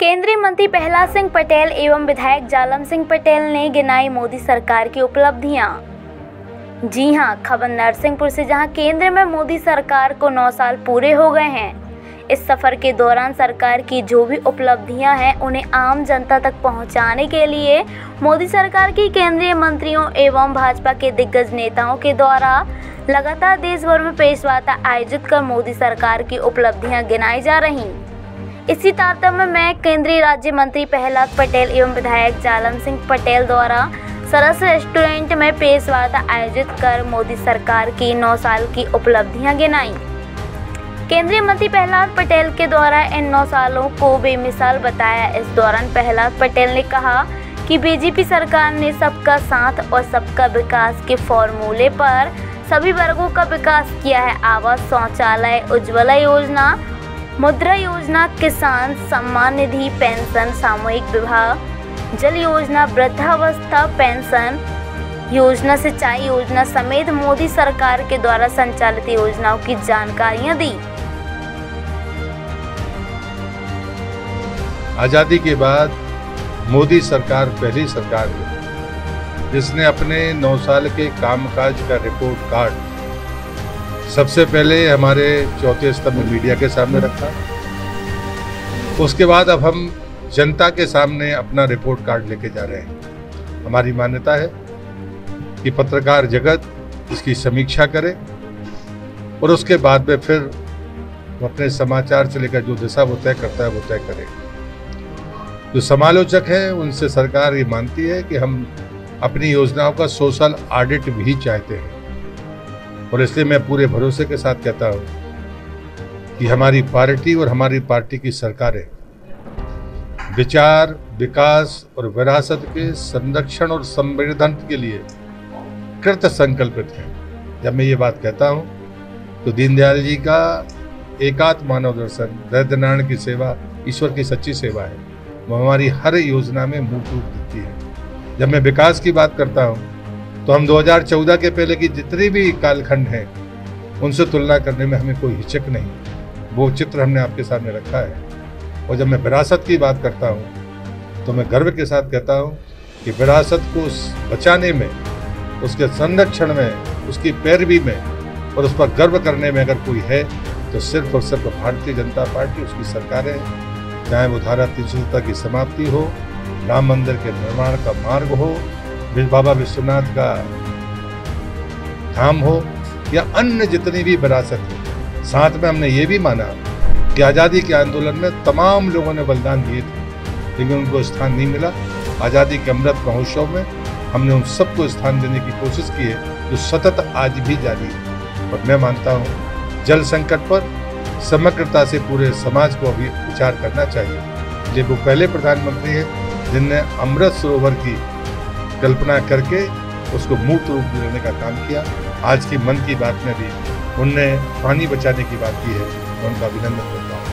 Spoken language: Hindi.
केंद्रीय मंत्री प्रहलाद सिंह पटेल एवं विधायक जालम सिंह पटेल ने गिनाई मोदी सरकार की उपलब्धियाँ। जी हाँ, खबर नरसिंहपुर से, जहाँ केंद्र में मोदी सरकार को 9 साल पूरे हो गए हैं। इस सफ़र के दौरान सरकार की जो भी उपलब्धियाँ हैं, उन्हें आम जनता तक पहुँचाने के लिए मोदी सरकार की केंद्रीय मंत्रियों एवं भाजपा के दिग्गज नेताओं के द्वारा लगातार देश भर में प्रेस वार्ता आयोजित कर मोदी सरकार की उपलब्धियाँ गिनाई जा रही। इसी तारतम्य में केंद्रीय राज्य मंत्री प्रहलाद पटेल एवं विधायक जालम सिंह पटेल द्वारा सरस रेस्टोरेंट में प्रेस वार्ता आयोजित कर मोदी सरकार की 9 साल की उपलब्धियाँ गिनाई। केंद्रीय मंत्री प्रहलाद पटेल के द्वारा इन 9 सालों को बेमिसाल बताया। इस दौरान प्रहलाद पटेल ने कहा कि बीजेपी सरकार ने सबका साथ और सबका विकास के फॉर्मूले पर सभी वर्गों का विकास किया है। आवास शौचालय, उज्ज्वला योजना मुद्रा योजना किसान सम्मान निधि, पेंशन, सामूहिक विवाह, जल योजना, वृद्धावस्था पेंशन योजना, सिंचाई योजना समेत मोदी सरकार के द्वारा संचालित योजनाओं की जानकारियाँ दी। आज़ादी के बाद मोदी सरकार पहली सरकार है, जिसने अपने नौ साल के कामकाज का रिपोर्ट कार्ड सबसे पहले हमारे चौथे स्तंभ मीडिया के सामने रखा। उसके बाद अब हम जनता के सामने अपना रिपोर्ट कार्ड लेके जा रहे हैं। हमारी मान्यता है कि पत्रकार जगत इसकी समीक्षा करे और उसके बाद में फिर अपने समाचार से लेकर जो दिशा वो तय करता है वो तय करे। जो समालोचक हैं, उनसे सरकार ये मानती है कि हम अपनी योजनाओं का सोशल ऑडिट भी चाहते हैं। और इसलिए मैं पूरे भरोसे के साथ कहता हूँ कि हमारी पार्टी और हमारी पार्टी की सरकारें विचार, विकास और विरासत के संरक्षण और संवर्धन के लिए कृत संकल्पित है। जब मैं ये बात कहता हूँ तो दीनदयाल जी का एकात्म मानव दर्शन दर्दनारायण की सेवा, ईश्वर की सच्ची सेवा है। वो हमारी हर योजना में मूर्त रूप दिखती है। जब मैं विकास की बात करता हूँ तो हम 2014 के पहले की जितनी भी कालखंड हैं, उनसे तुलना करने में हमें कोई हिचक नहीं। वो चित्र हमने आपके सामने रखा है। और जब मैं विरासत की बात करता हूँ तो मैं गर्व के साथ कहता हूँ कि विरासत को बचाने में, उसके संरक्षण में, उसकी पैरवी में और उस पर गर्व करने में अगर कोई है तो सिर्फ़ और सिर्फ़ भारतीय जनता पार्टी, उसकी सरकार चाहे वो धारा तीन की समाप्ति हो, राम मंदिर के निर्माण का मार्ग हो बाबा विश्वनाथ का धाम हो या अन्य जितनी भी विरासत हो, साथ में हमने ये भी माना कि आज़ादी के आंदोलन में तमाम लोगों ने बलिदान दिए थे, लेकिन उनको स्थान नहीं मिला। आज़ादी के अमृत महोत्सव में हमने उन सबको स्थान देने की कोशिश की है जो सतत आज भी जारी है। और मैं मानता हूँ, जल संकट पर समग्रता से पूरे समाज को अभी विचार करना चाहिए। ये वो पहले प्रधानमंत्री हैं जिनने अमृत सरोवर की कल्पना करके उसको मूर्त रूप देने का काम किया। आज की मन की बात में भी उनने पानी बचाने की बात की है। मैं उनका अभिनंदन करता हूँ।